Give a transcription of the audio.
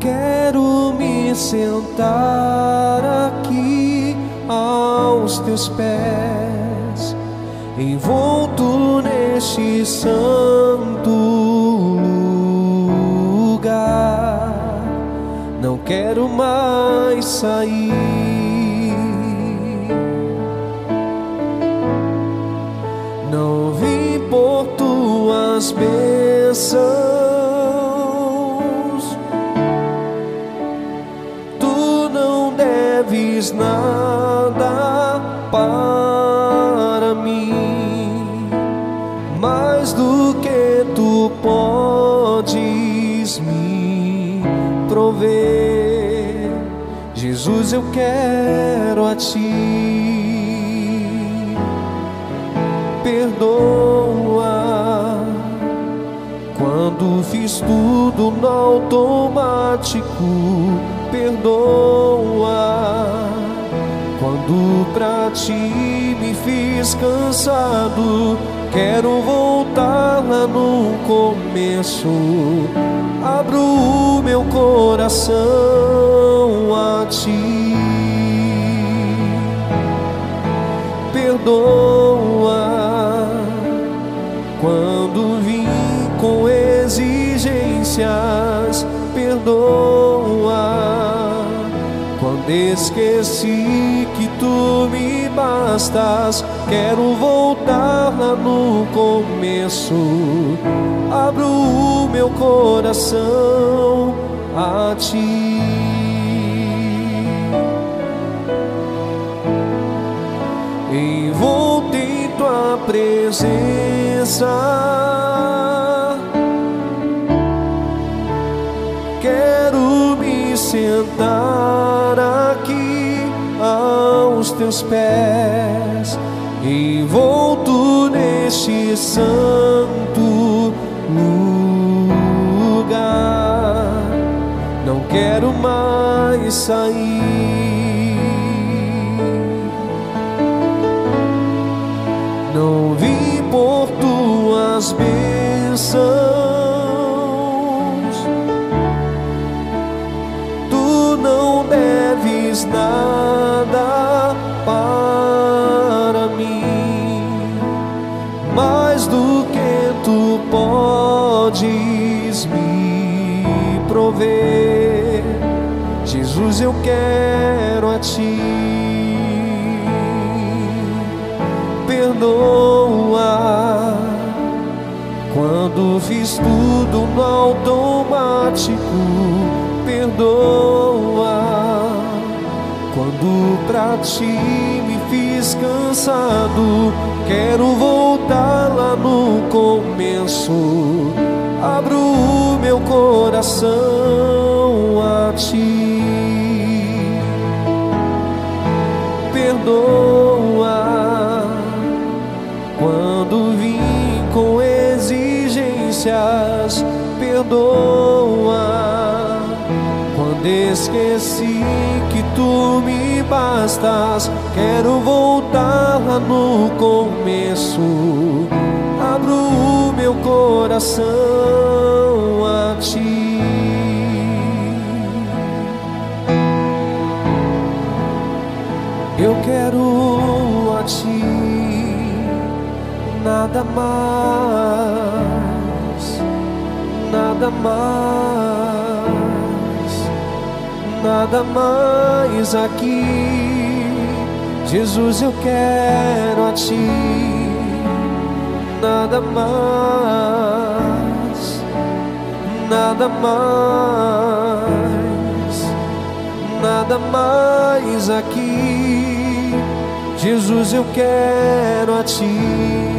Quero me sentar aqui aos teus pés, envolto neste santo lugar. Não quero mais sair. Tuas bênçãos. Tu não deves nada para mim, mais do que tu podes me prover. Jesus, eu quero a ti. Perdoa fiz tudo no automático, perdoa. Quando pra ti me fiz cansado, quero voltar lá no começo. Abro o meu coração a ti. Perdoa perdoa. Quando esqueci que tu me bastas, quero voltar lá no começo. Abro o meu coração a ti. Envolto em tua presença sentar aqui aos teus pés, envolto neste santo lugar. Não quero mais sair. Jesus, eu quero a ti. Perdoa quando fiz tudo no automático. Perdoa quando pra ti me fiz cansado, quero voltar lá no começo. Abro o meu coração Perdoa quando vim com exigências. Perdoa quando esqueci que tu me bastas. Quero voltar lá no começo. Abro o meu coração nada mais, nada mais nada mais aqui. Jesus, eu quero a ti, nada mais, nada mais, nada mais aqui. Jesus, eu quero a ti.